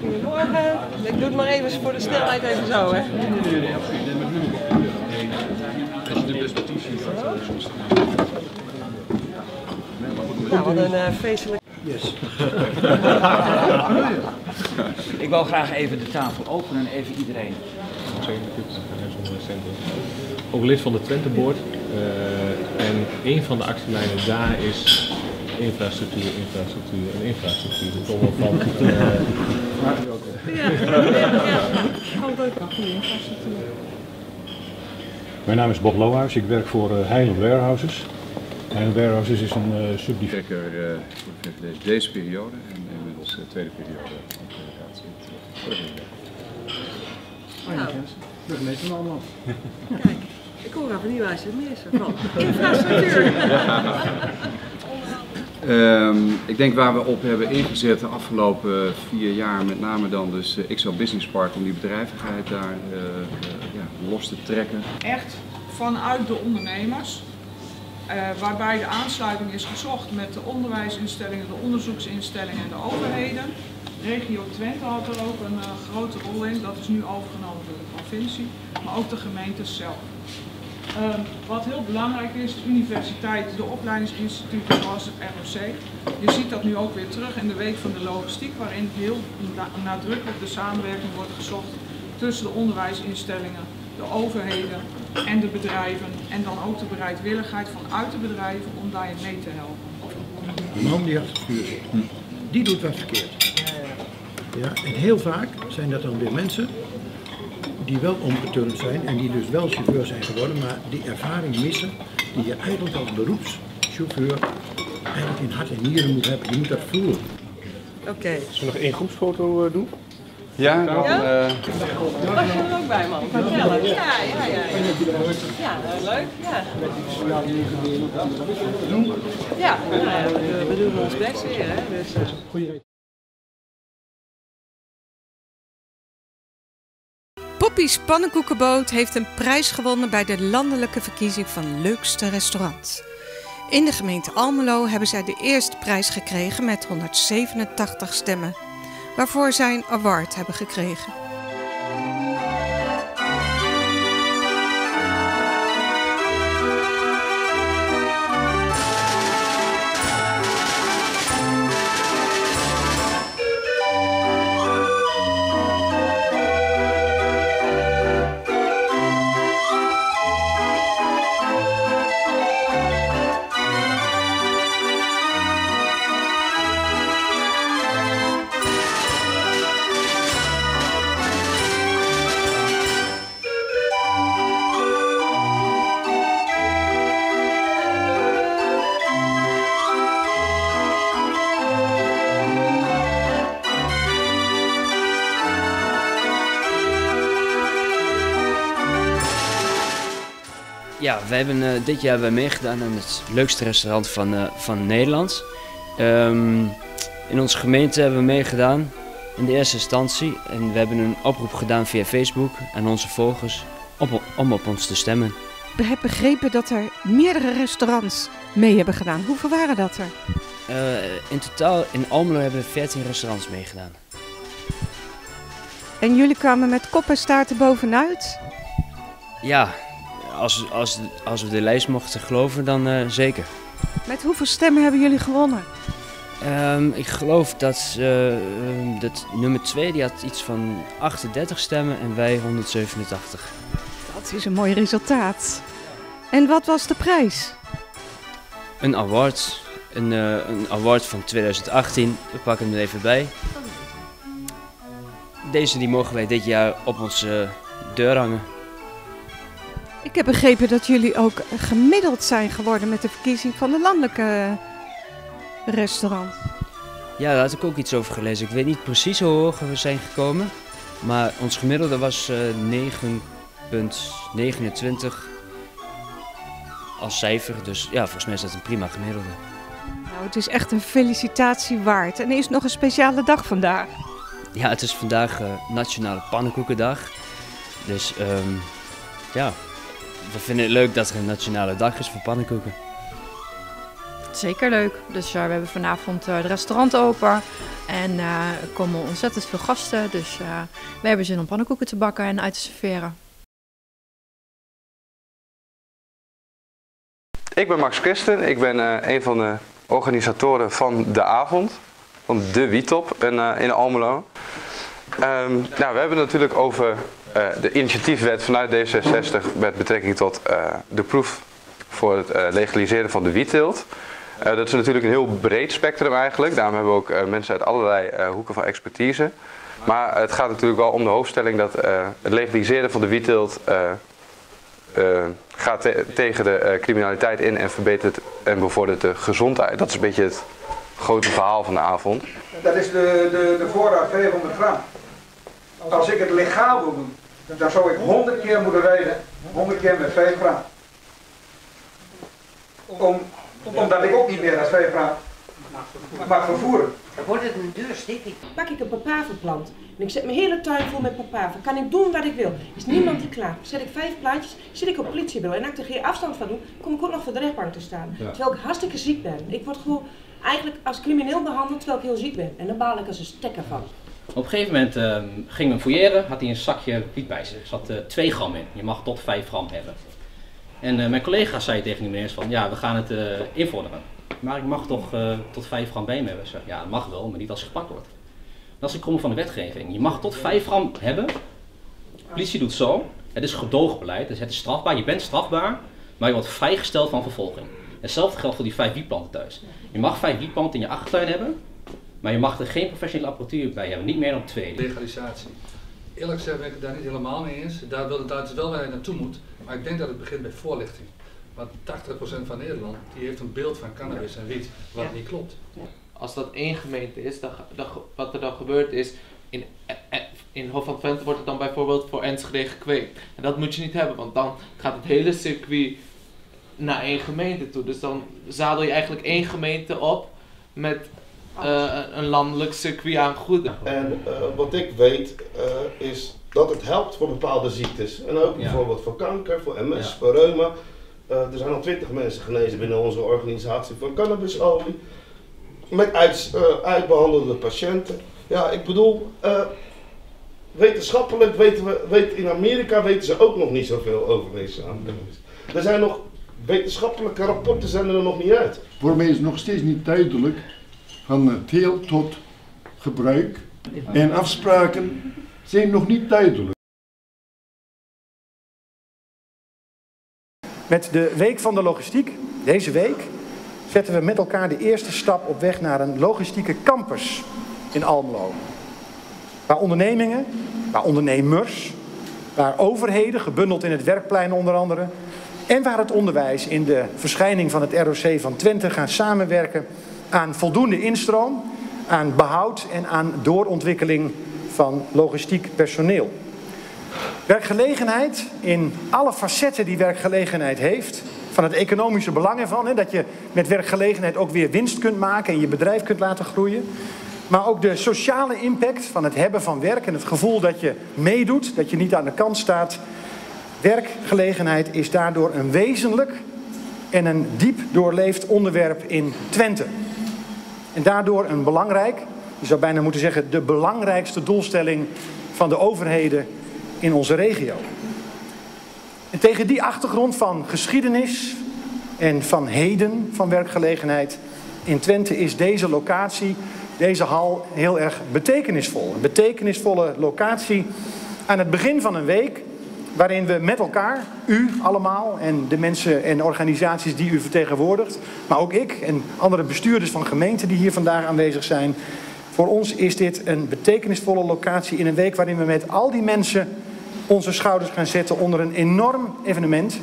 Goedemorgen. Ik doe het maar even voor de snelheid even zo, hè? Als je de perspectief Nou, wat een uh, feestelijk. Yes. Ik wil graag even de tafel openen en even iedereen. Ook lid van de Twenteboard. Uh, en een van de actielijnen daar is infrastructuur, infrastructuur en infrastructuur. De tommel van. Uh, ja. Mijn naam is Bob Lohuis, ik werk voor uh, Highland Warehouses. Highland Warehouses is een uh, subdivisie. Uh, VVD deze periode en inmiddels de tweede periode van de VVD. Nou, burgemeester allemaal. Kijk, ik hoor even niet waar ze het missen van infrastructuur. Um, ik denk waar we op hebben ingezet de afgelopen vier jaar, met name dan dus uh, XL Business Park, om die bedrijvigheid daar uh, uh, ja, los te trekken. Echt vanuit de ondernemers, waarbij de aansluiting is gezocht met de onderwijsinstellingen, de onderzoeksinstellingen en de overheden. Regio Twente had er ook een grote rol in, dat is nu overgenomen door de provincie, maar ook de gemeentes zelf. Um, wat heel belangrijk is, de universiteit, de opleidingsinstituten zoals het ROC. Je ziet dat nu ook weer terug in de week van de logistiek, waarin heel nadrukkelijk de samenwerking wordt gezocht tussen de onderwijsinstellingen, de overheden en de bedrijven. En dan ook de bereidwilligheid vanuit de bedrijven om daarin mee te helpen. De man die achter het vuur zit, die doet wat verkeerd. Ja, en heel vaak zijn dat dan weer mensen die wel omgeturnd zijn en die dus wel chauffeur zijn geworden, maar die ervaring missen die je eigenlijk als beroepschauffeur eigenlijk in hart en nieren moet hebben. Je moet dat voelen. Oké. Okay. Zullen we nog één groepsfoto uh, doen? Ja, dan... Ja? Uh... Was je er ook bij, man? Vertellen. Ja, ja, ja. Ja, ja leuk. Ja. Ja, nou ja we, we doen ons best weer, hè. Dus, uh... Poppy's Pannenkoekenboot heeft een prijs gewonnen bij de landelijke verkiezing van leukste restaurant. In de gemeente Almelo hebben zij de eerste prijs gekregen met 187 stemmen, waarvoor zij een award hebben gekregen. Ja, we hebben, uh, dit jaar hebben we meegedaan aan het leukste restaurant van, uh, van Nederland. Um, in onze gemeente hebben we meegedaan in de eerste instantie. En we hebben een oproep gedaan via Facebook aan onze volgers om, om op ons te stemmen. We hebben begrepen dat er meerdere restaurants mee hebben gedaan. Hoeveel waren dat er? Uh, in totaal in Almelo hebben we 14 restaurants meegedaan. En jullie kwamen met kop en staart er bovenuit? Ja, als, als, als we de lijst mochten geloven, dan uh, zeker. Met hoeveel stemmen hebben jullie gewonnen? Um, ik geloof dat, uh, dat nummer 2 die had iets van 38 stemmen en wij 187. Dat is een mooi resultaat. En wat was de prijs? Een award. Een, uh, een award van 2018. We pakken hem er even bij. Deze die mogen wij dit jaar op onze deur hangen. Ik heb begrepen dat jullie ook gemiddeld zijn geworden met de verkiezing van de landelijke restaurant. Ja, daar had ik ook iets over gelezen. Ik weet niet precies hoe hoog we zijn gekomen. Maar ons gemiddelde was eh 9,29 als cijfer. Dus ja, volgens mij is dat een prima gemiddelde. Nou, het is echt een felicitatie waard. En er is nog een speciale dag vandaag. Ja, het is vandaag eh, Nationale Pannenkoekendag. Dus ehm, ja, we vinden het leuk dat er een nationale dag is voor pannenkoeken. Zeker leuk. Dus eh, we hebben vanavond eh, het restaurant open. En eh, er komen ontzettend veel gasten. Dus eh, we hebben zin om pannenkoeken te bakken en uit te serveren. Ik ben Max Christen. Ik ben eh, een van de organisatoren van de avond. Van de Wietop in, eh, in Almelo. Ehm, nou, we hebben het natuurlijk over de initiatiefwet vanuit D66 met betrekking tot eh, de proef voor het eh, legaliseren van de wietteelt. Eh, dat is natuurlijk een heel breed spectrum eigenlijk. Daarom hebben we ook eh, mensen uit allerlei eh, hoeken van expertise. Maar het gaat natuurlijk wel om de hoofdstelling dat eh, het legaliseren van de wietteelt eh, eh, gaat te- tegen de eh, criminaliteit in en verbetert en bevordert de gezondheid. Dat is een beetje het grote verhaal van de avond. Dat is de, de, de voorraad 500 gram. Als ik het legaal wil doen, dan zou ik 100 keer moeten rijden, 100 keer met 5 gram. Om, omdat ik ook niet meer dan 5 gram mag vervoeren. Dan wordt het een deur sticky. Pak ik een papaverplant en ik zet mijn hele tuin vol met papaver. Kan ik doen wat ik wil. Is niemand die klaar. Zet ik vijf plantjes, zit ik op politiebureau. En als ik er geen afstand van doe, kom ik ook nog voor de rechtbank te staan. Ja. Terwijl ik hartstikke ziek ben. Ik word gewoon eigenlijk als crimineel behandeld terwijl ik heel ziek ben. En daar baal ik als een stekker van. Op een gegeven moment ehm, ging men fouilleren, had hij een zakje wiet bij zich. Er zat eh 2 gram in. Je mag tot 5 gram hebben. En eh, mijn collega zei tegen die meneer van, ja, we gaan het eh, invorderen. Maar ik mag toch eh, tot 5 gram bij me hebben. Zeg, ja, dat mag wel, maar niet als je gepakt wordt. Dat is de krom van de wetgeving. Je mag tot 5 gram hebben. De politie doet zo. Het is gedoogbeleid, dus het is strafbaar. Je bent strafbaar, maar je wordt vrijgesteld van vervolging. Hetzelfde geldt voor die 5 wietplanten thuis. Je mag 5 wietplanten in je achtertuin hebben, maar je mag er geen professionele apparatuur bij hebben. Niet meer dan twee. Legalisatie. Eerlijk gezegd ben ik het daar niet helemaal mee eens. Daar wil het daar wel waar je naartoe moet. Maar ik denk dat het begint met voorlichting. Want 80% van Nederland die heeft een beeld van cannabis en wiet wat Ja. niet klopt. Als dat één gemeente is, dan, wat er dan gebeurt is, in, eh, eh, in Hof van Twente wordt het dan bijvoorbeeld voor Enschede gekweekt. En dat moet je niet hebben, want dan gaat het hele circuit naar één gemeente toe. Dus dan zadel je eigenlijk één gemeente op met eh, een landelijk circuit aan goederen. En eh, wat ik weet eh, is dat het helpt voor bepaalde ziektes. En ook Ja. bijvoorbeeld voor kanker, voor MS, Ja. voor reuma. Eh, er zijn al twintig mensen genezen binnen onze organisatie van cannabisolie. Met uit, eh, uitbehandelde patiënten. Ja, ik bedoel, eh, wetenschappelijk weten we, weet, in Amerika weten ze ook nog niet zoveel over deze. Er zijn nog wetenschappelijke rapporten zijn er nog niet uit. Voor mij is nog steeds niet duidelijk van het heel tot gebruik en afspraken zijn nog niet duidelijk. Met de Week van de Logistiek, deze week, zetten we met elkaar de eerste stap op weg naar een logistieke campus in Almelo. Waar ondernemingen, waar ondernemers, waar overheden, gebundeld in het werkplein onder andere, en waar het onderwijs in de verschijning van het ROC van Twente gaan samenwerken aan voldoende instroom, aan behoud en aan doorontwikkeling van logistiek personeel. Werkgelegenheid in alle facetten die werkgelegenheid heeft. Van het economische belang ervan, hè, dat je met werkgelegenheid ook weer winst kunt maken en je bedrijf kunt laten groeien. Maar ook de sociale impact van het hebben van werk en het gevoel dat je meedoet, dat je niet aan de kant staat. Werkgelegenheid is daardoor een wezenlijk en een diep doorleefd onderwerp in Twente. En daardoor een belangrijk, je zou bijna moeten zeggen de belangrijkste doelstelling van de overheden in onze regio. En tegen die achtergrond van geschiedenis en van heden van werkgelegenheid in Twente is deze locatie, deze hal heel erg betekenisvol. Een betekenisvolle locatie aan het begin van een week waarin we met elkaar, u allemaal en de mensen en organisaties die u vertegenwoordigt, maar ook ik en andere bestuurders van gemeenten die hier vandaag aanwezig zijn, voor ons is dit een betekenisvolle locatie in een week waarin we met al die mensen onze schouders gaan zetten onder een enorm evenement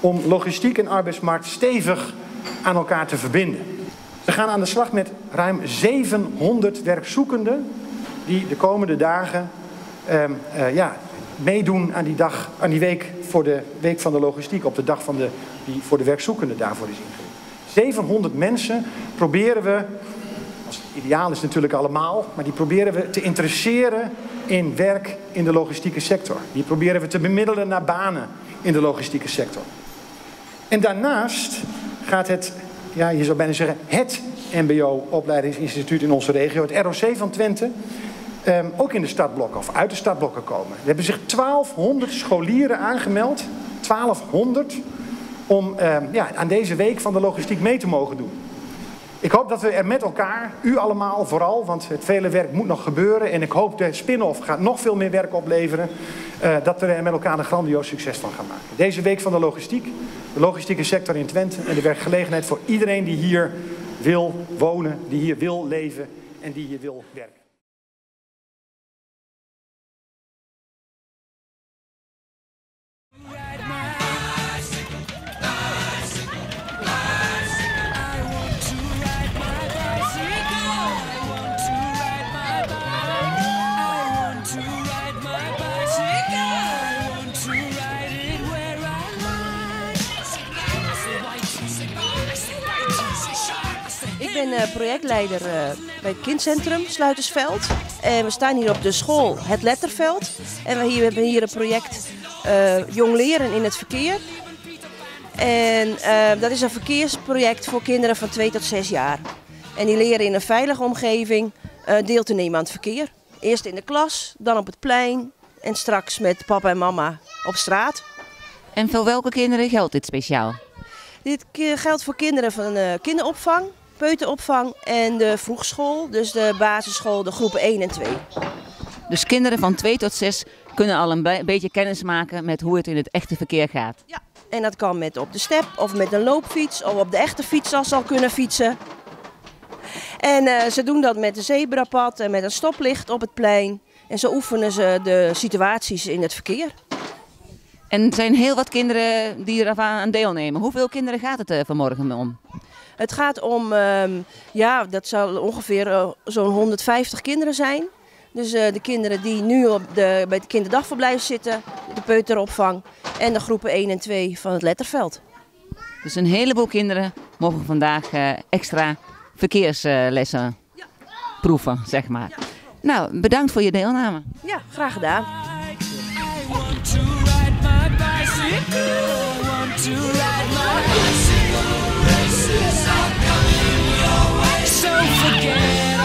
om logistiek en arbeidsmarkt stevig aan elkaar te verbinden. We gaan aan de slag met ruim 700 werkzoekenden die de komende dagen ehm, eh, ja, meedoen aan die, dag, aan die week voor de week van de logistiek, op de dag van de, die voor de werkzoekenden daarvoor is ingericht. 700 mensen proberen we, als het ideaal is natuurlijk allemaal, maar die proberen we te interesseren in werk in de logistieke sector. Die proberen we te bemiddelen naar banen in de logistieke sector. En daarnaast gaat het, ja, je zou bijna zeggen, het MBO-opleidingsinstituut in onze regio, het ROC van Twente, um, ook in de stadblokken of uit de stadblokken komen. Er hebben zich 1200 scholieren aangemeld, 1200, om um, ja, aan deze week van de logistiek mee te mogen doen. Ik hoop dat we er met elkaar, u allemaal vooral, want het vele werk moet nog gebeuren. En ik hoop de spin-off gaat nog veel meer werk opleveren. Uh, dat we er met elkaar een grandioos succes van gaan maken. Deze week van de logistiek, de logistieke sector in Twente en de werkgelegenheid voor iedereen die hier wil wonen, die hier wil leven en die hier wil werken. Ben uh, projectleider uh, bij het kindcentrum Sluitersveld. En we staan hier op de school Het Letterveld. En we, hier, we hebben hier een project uh, Jong Leren in het Verkeer. En dat is een verkeersproject voor kinderen van 2 tot 6 jaar. En die leren in een veilige omgeving deel te nemen aan het verkeer. Eerst in de klas, dan op het plein en straks met papa en mama op straat. En voor welke kinderen geldt dit speciaal? Dit geldt voor kinderen van kinderopvang, peuteropvang en de vroegschool, dus de basisschool, de groepen 1 en 2. Dus kinderen van 2 tot 6 kunnen al een beetje kennis maken met hoe het in het echte verkeer gaat. Ja, en dat kan met op de step of met een loopfiets of op de echte fiets als ze al kunnen fietsen. En uh, ze doen dat met een zebrapad en met een stoplicht op het plein. En zo oefenen ze de situaties in het verkeer. En er zijn heel wat kinderen die er aan deelnemen. Hoeveel kinderen gaat het uh, vanmorgen om? Het gaat om, um, ja, dat zal ongeveer uh, zo'n 150 kinderen zijn. Dus uh, de kinderen die nu op de, bij het kinderdagverblijf zitten, de peuteropvang en de groepen 1 en 2 van het Letterveld. Dus een heleboel kinderen mogen vandaag uh, extra verkeerslessen ja. proeven, zeg maar. Ja. Nou, bedankt voor je deelname. Ja, graag gedaan. Don't forget.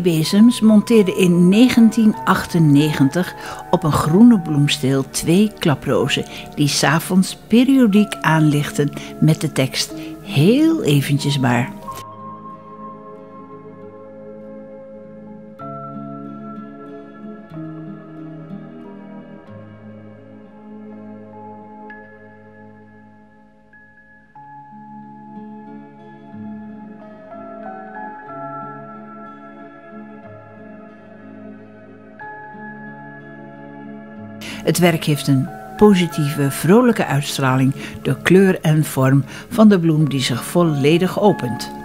Bezems monteerde in 1998 op een groene bloemsteel twee klaprozen die s'avonds periodiek aanlichten met de tekst Heel eventjes maar. Het werk heeft een positieve, vrolijke uitstraling door kleur en vorm van de bloem die zich volledig opent.